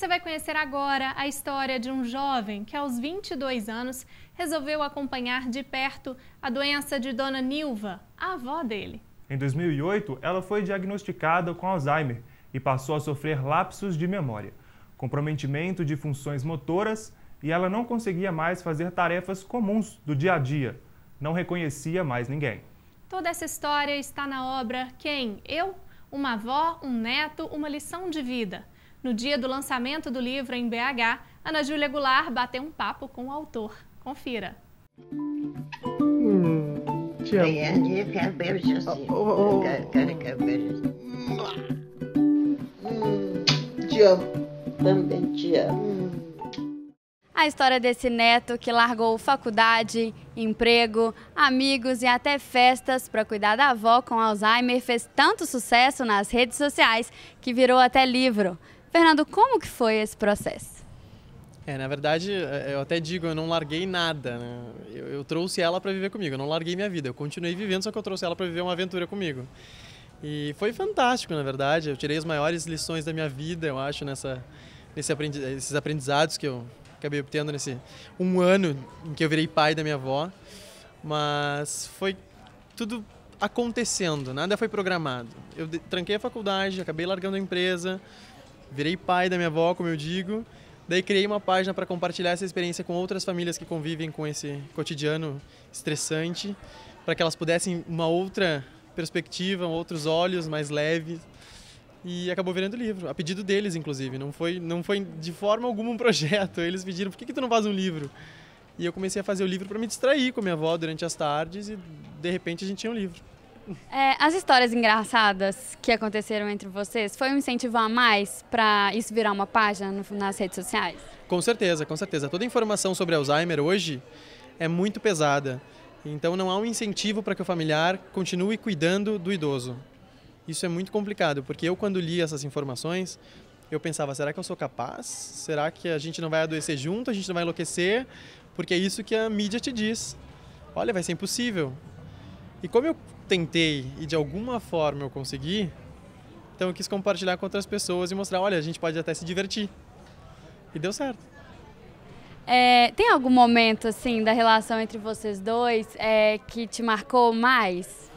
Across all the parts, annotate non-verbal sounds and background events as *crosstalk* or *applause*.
Você vai conhecer agora a história de um jovem que, aos 22 anos, resolveu acompanhar de perto a doença de Dona Nilva, a avó dele. Em 2008, ela foi diagnosticada com Alzheimer e passou a sofrer lapsos de memória, comprometimento de funções motoras e ela não conseguia mais fazer tarefas comuns do dia a dia. Não reconhecia mais ninguém. Toda essa história está na obra Quem? Eu? Uma avó, um neto, uma lição de vida. No dia do lançamento do livro em BH, Ana Júlia Goulart bateu um papo com o autor. Confira. Hum, te amo. É. Oh, oh. Beijo hum, Te amo. Também te amo. A história desse neto que largou faculdade, emprego, amigos e até festas para cuidar da avó com Alzheimer fez tanto sucesso nas redes sociais que virou até livro. Fernando, como que foi esse processo? É, na verdade, é, eu até digo, eu não larguei nada, né? eu, eu trouxe ela para viver comigo, eu não larguei minha vida, eu continuei vivendo, só que eu trouxe ela para viver uma aventura comigo. E foi fantástico, na verdade, eu tirei as maiores lições da minha vida, eu acho, nessa, nesse aprendi esses aprendizados que eu, acabei obtendo nesse um ano em que eu virei pai da minha avó. Mas foi tudo acontecendo, nada foi programado. Eu tranquei a faculdade, acabei largando a empresa, virei pai da minha avó, como eu digo. Daí criei uma página para compartilhar essa experiência com outras famílias que convivem com esse cotidiano estressante, para que elas pudessem uma outra perspectiva, outros olhos mais leves e acabou virando livro, a pedido deles, inclusive. Não foi, não foi de forma alguma um projeto. Eles pediram, por que, que tu não faz um livro? E eu comecei a fazer o livro para me distrair com minha avó durante as tardes e de repente a gente tinha um livro. É, as histórias engraçadas que aconteceram entre vocês foi um incentivo a mais para isso virar uma página no, nas redes sociais? Com certeza, com certeza. Toda informação sobre Alzheimer hoje é muito pesada. Então não há um incentivo para que o familiar continue cuidando do idoso. Isso é muito complicado, porque eu quando li essas informações, eu pensava, será que eu sou capaz? Será que a gente não vai adoecer junto? A gente não vai enlouquecer? Porque é isso que a mídia te diz. Olha, vai ser impossível. E como eu tentei e de alguma forma eu consegui, então eu quis compartilhar com outras pessoas e mostrar, olha, a gente pode até se divertir. E deu certo. É, tem algum momento assim da relação entre vocês dois é, que te marcou mais?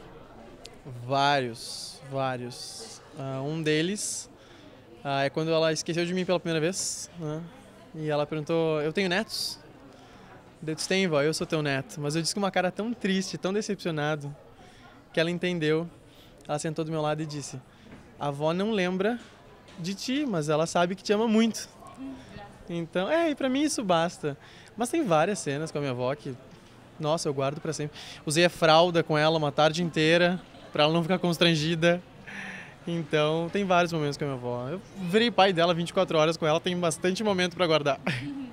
Vários Vários. Uh, um deles uh, é quando ela esqueceu de mim pela primeira vez. Né? E ela perguntou: Eu tenho netos? Eu disse: Tem, vó, eu sou teu neto. Mas eu disse com uma cara tão triste, tão decepcionado, que ela entendeu. Ela sentou do meu lado e disse: A avó não lembra de ti, mas ela sabe que te ama muito. Então, é, e pra mim isso basta. Mas tem várias cenas com a minha avó que, nossa, eu guardo para sempre. Usei a fralda com ela uma tarde inteira para ela não ficar constrangida. Então, tem vários momentos com a minha avó. Eu virei pai dela 24 horas com ela, tem bastante momento para guardar. *laughs*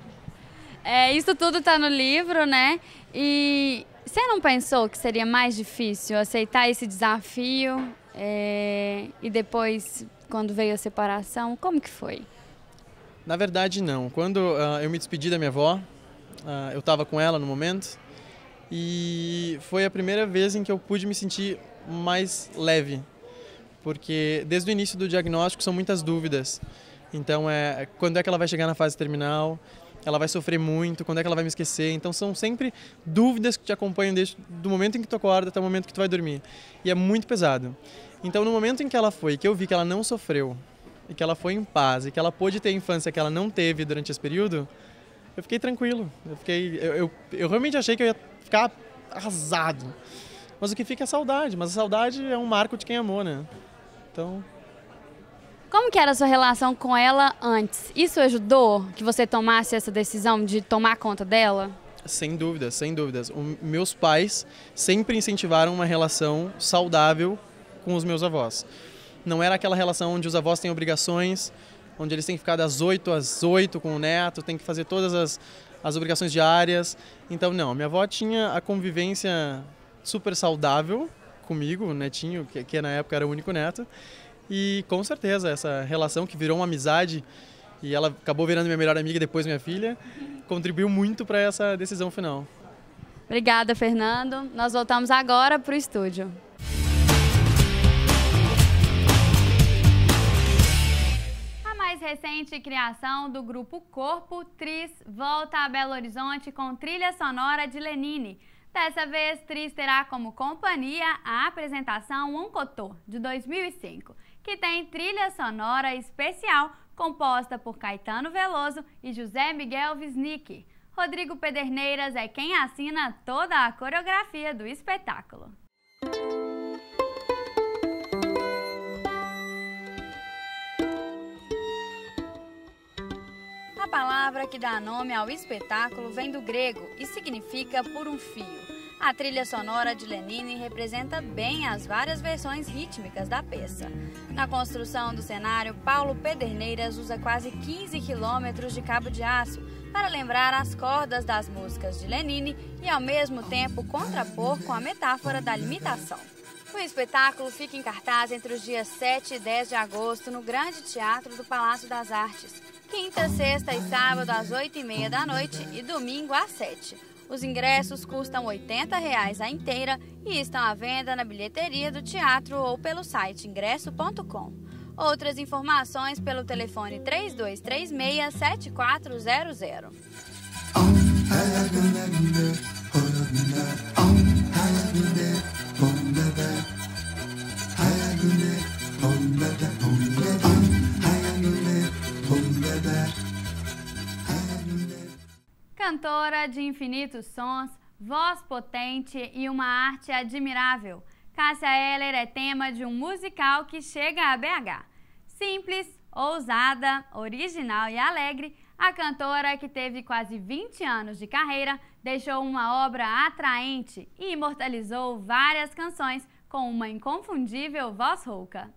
É, isso tudo está no livro, né? E você não pensou que seria mais difícil aceitar esse desafio é, e depois, quando veio a separação, como que foi? Na verdade, não. Quando uh, eu me despedi da minha avó, uh, eu estava com ela no momento e foi a primeira vez em que eu pude me sentir mais leve, porque desde o início do diagnóstico são muitas dúvidas. Então, é quando é que ela vai chegar na fase terminal? Ela vai sofrer muito? Quando é que ela vai me esquecer? Então, são sempre dúvidas que te acompanham desde do momento em que tu acorda até o momento que tu vai dormir. E é muito pesado. Então, no momento em que ela foi, que eu vi que ela não sofreu, e que ela foi em paz, e que ela pôde ter a infância que ela não teve durante esse período, eu fiquei tranquilo. Eu, fiquei, eu, eu, eu realmente achei que eu ia ficar arrasado. Mas o que fica é saudade, mas a saudade é um marco de quem amou, né? Então. Como que era a sua relação com ela antes? Isso ajudou que você tomasse essa decisão de tomar conta dela? Sem dúvidas, sem dúvidas. O, meus pais sempre incentivaram uma relação saudável com os meus avós. Não era aquela relação onde os avós têm obrigações, onde eles têm que ficar das 8 às 8 com o neto, tem que fazer todas as, as obrigações diárias. Então, não, minha avó tinha a convivência super saudável comigo, o netinho, que, que na época era o único neto. E com certeza, essa relação que virou uma amizade e ela acabou virando minha melhor amiga depois minha filha, contribuiu muito para essa decisão final. Obrigada, Fernando. Nós voltamos agora para o estúdio. recente criação do grupo Corpo Tris volta a Belo Horizonte com trilha sonora de Lenine. Dessa vez, Tris terá como companhia a apresentação Um Cotô, de 2005, que tem trilha sonora especial composta por Caetano Veloso e José Miguel Wisnik. Rodrigo Pederneiras é quem assina toda a coreografia do espetáculo. A palavra que dá nome ao espetáculo vem do grego e significa por um fio. A trilha sonora de Lenine representa bem as várias versões rítmicas da peça. Na construção do cenário, Paulo Pederneiras usa quase 15 quilômetros de cabo de aço para lembrar as cordas das músicas de Lenine e, ao mesmo tempo, contrapor com a metáfora da limitação. O espetáculo fica em cartaz entre os dias 7 e 10 de agosto no Grande Teatro do Palácio das Artes. Quinta, sexta e sábado às 8 e meia da noite e domingo às 7. Os ingressos custam 80 reais a inteira e estão à venda na bilheteria do teatro ou pelo site ingresso.com. Outras informações pelo telefone 3236 Cantora de infinitos sons, voz potente e uma arte admirável, Cássia Eller é tema de um musical que chega a BH. Simples, ousada, original e alegre, a cantora, que teve quase 20 anos de carreira, deixou uma obra atraente e imortalizou várias canções com uma inconfundível voz rouca.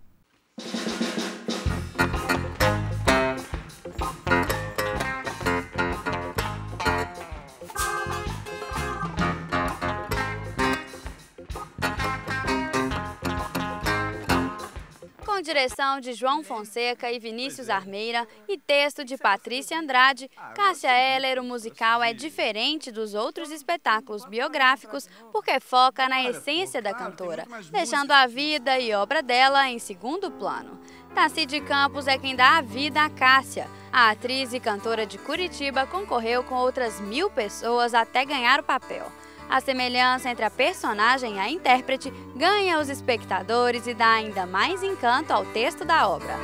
Direção de João Fonseca e Vinícius Armeira e texto de Patrícia Andrade, Cássia Heller, o musical é diferente dos outros espetáculos biográficos porque foca na essência da cantora, deixando a vida e obra dela em segundo plano. Tacide Campos é quem dá a vida a Cássia. A atriz e cantora de Curitiba concorreu com outras mil pessoas até ganhar o papel. A semelhança entre a personagem e a intérprete ganha os espectadores e dá ainda mais encanto ao texto da obra.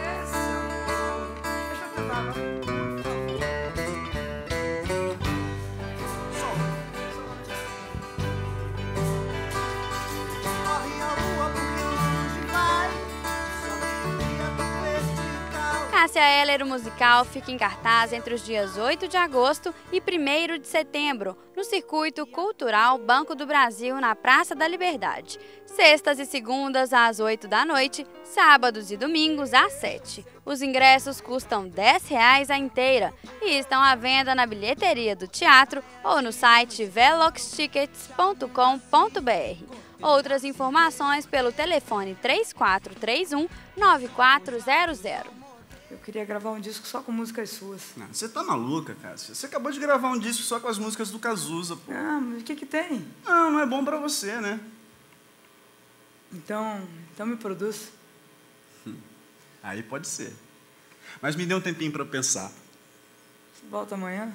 Cássia Heller, o musical, fica em cartaz entre os dias 8 de agosto e 1 de setembro, no Circuito Cultural Banco do Brasil, na Praça da Liberdade. Sextas e segundas às 8 da noite, sábados e domingos às 7. Os ingressos custam R$ 10 a inteira e estão à venda na bilheteria do teatro ou no site veloxtickets.com.br. Outras informações pelo telefone 3431 9400. Eu queria gravar um disco só com músicas suas. Não, você tá maluca, Cássia. Você acabou de gravar um disco só com as músicas do Cazuza, pô. Ah, mas o que que tem? Não, não é bom pra você, né? Então, então me produz. Hum, aí pode ser. Mas me dê um tempinho para pensar. Você volta amanhã?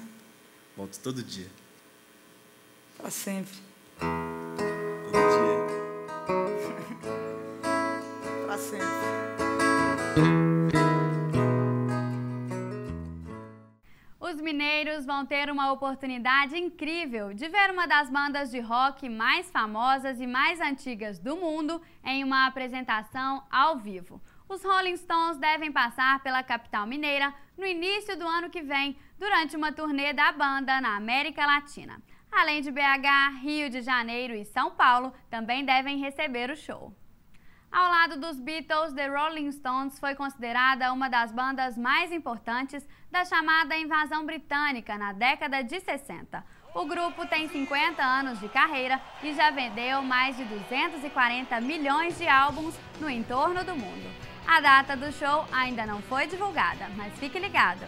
Volto todo dia. Pra sempre. Todo dia. Mineiros vão ter uma oportunidade incrível de ver uma das bandas de rock mais famosas e mais antigas do mundo em uma apresentação ao vivo. Os Rolling Stones devem passar pela capital mineira no início do ano que vem, durante uma turnê da banda na América Latina. Além de BH, Rio de Janeiro e São Paulo, também devem receber o show. Ao lado dos Beatles, The Rolling Stones foi considerada uma das bandas mais importantes da chamada invasão britânica na década de 60. O grupo tem 50 anos de carreira e já vendeu mais de 240 milhões de álbuns no entorno do mundo. A data do show ainda não foi divulgada, mas fique ligado.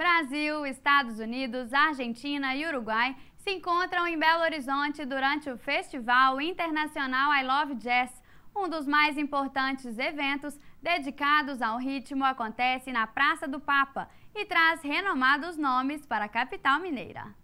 Brasil, Estados Unidos, Argentina e Uruguai se encontram em Belo Horizonte durante o Festival Internacional I Love Jazz. Um dos mais importantes eventos dedicados ao ritmo acontece na Praça do Papa e traz renomados nomes para a capital mineira.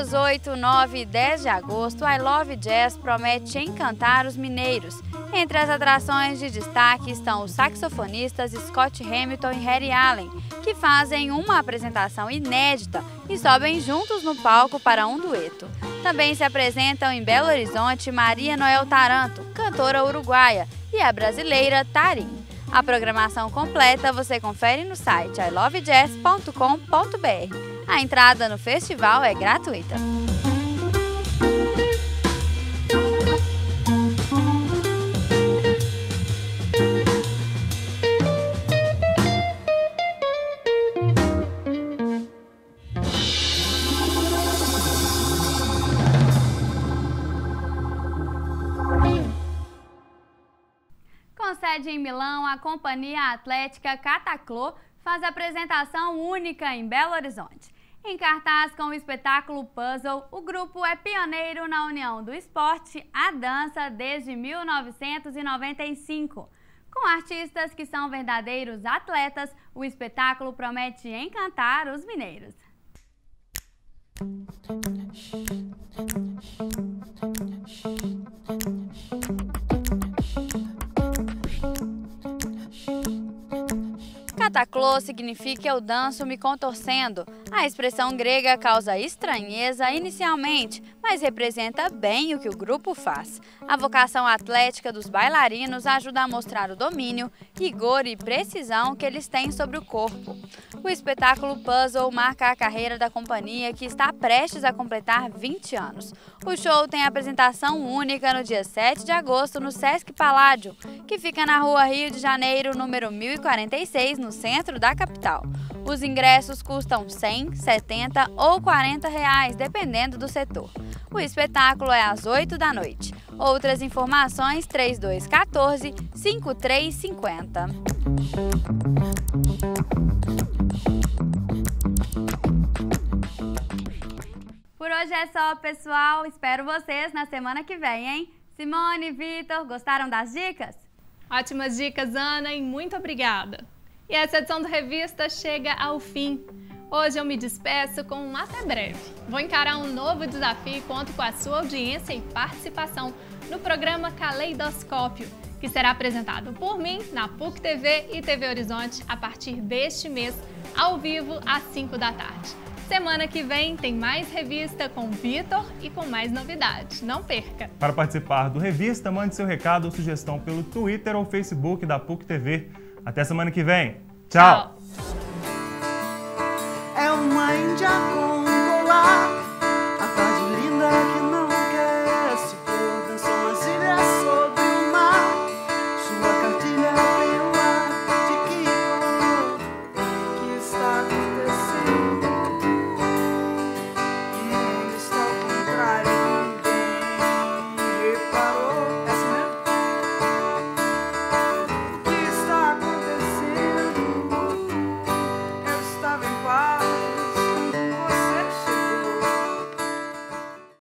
Dias 8, 9 e 10 de agosto, I Love Jazz promete encantar os mineiros. Entre as atrações de destaque estão os saxofonistas Scott Hamilton e Harry Allen, que fazem uma apresentação inédita e sobem juntos no palco para um dueto. Também se apresentam em Belo Horizonte Maria Noel Taranto, cantora uruguaia, e a brasileira Tarim. A programação completa você confere no site ilovejazz.com.br. A entrada no festival é gratuita. Com sede em Milão, a companhia atlética Cataclô faz apresentação única em Belo Horizonte. Em cartaz com o espetáculo Puzzle, o grupo é pioneiro na união do esporte à dança desde 1995. Com artistas que são verdadeiros atletas, o espetáculo promete encantar os mineiros. Cataclô significa eu danço me contorcendo. A expressão grega causa estranheza inicialmente, mas representa bem o que o grupo faz. A vocação atlética dos bailarinos ajuda a mostrar o domínio, rigor e precisão que eles têm sobre o corpo. O espetáculo Puzzle marca a carreira da companhia que está prestes a completar 20 anos. O show tem apresentação única no dia 7 de agosto no Sesc Paládio, que fica na rua Rio de Janeiro, número 1046, no centro da capital. Os ingressos custam 100, 70 ou 40 reais, dependendo do setor. O espetáculo é às 8 da noite. Outras informações 3214 5350. Por hoje é só, pessoal. Espero vocês na semana que vem, hein? Simone, Vitor, gostaram das dicas? Ótimas dicas, Ana, e muito obrigada. E essa edição do Revista chega ao fim. Hoje eu me despeço com um até breve. Vou encarar um novo desafio e conto com a sua audiência e participação no programa Caleidoscópio, que será apresentado por mim na PUC TV e TV Horizonte a partir deste mês, ao vivo às 5 da tarde. Semana que vem tem mais revista com Vitor e com mais novidades. Não perca! Para participar do Revista, mande seu recado ou sugestão pelo Twitter ou Facebook da PUC TV. Até semana que vem. Tchau. Tchau. É uma índia